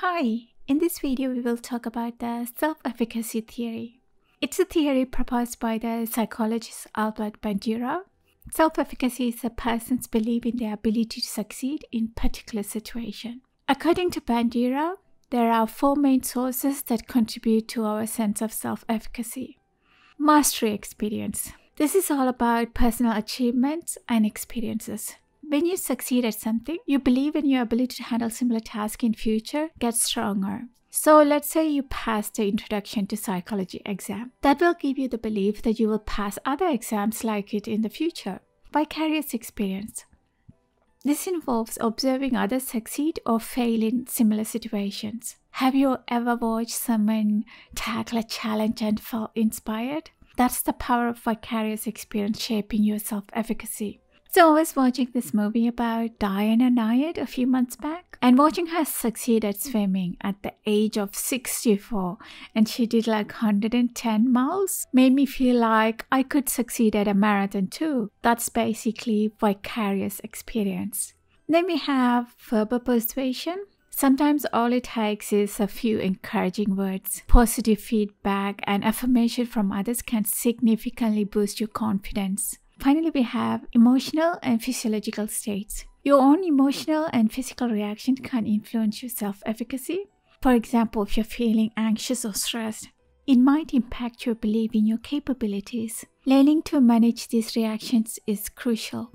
Hi, in this video we will talk about the self-efficacy theory. It's a theory proposed by the psychologist Albert Bandura. Self-efficacy is a person's belief in their ability to succeed in particular situation. According to Bandura, there are four main sources that contribute to our sense of self-efficacy. Mastery experience. This is all about personal achievements and experiences. When you succeed at something, you believe in your ability to handle similar tasks in future gets stronger. So let's say you pass the introduction to psychology exam. That will give you the belief that you will pass other exams like it in the future. Vicarious experience. This involves observing others succeed or fail in similar situations. Have you ever watched someone tackle a challenge and felt inspired? That's the power of vicarious experience shaping your self efficacy. So I was watching this movie about Diana Nyad a few months back and watching her succeed at swimming at the age of 64 and she did like 110 miles made me feel like I could succeed at a marathon too. That's basically vicarious experience. Then we have verbal persuasion. Sometimes all it takes is a few encouraging words. Positive feedback and affirmation from others can significantly boost your confidence. Finally, we have emotional and physiological states. Your own emotional and physical reaction can influence your self efficacy. For example, if you're feeling anxious or stressed, it might impact your belief in your capabilities. Learning to manage these reactions is crucial.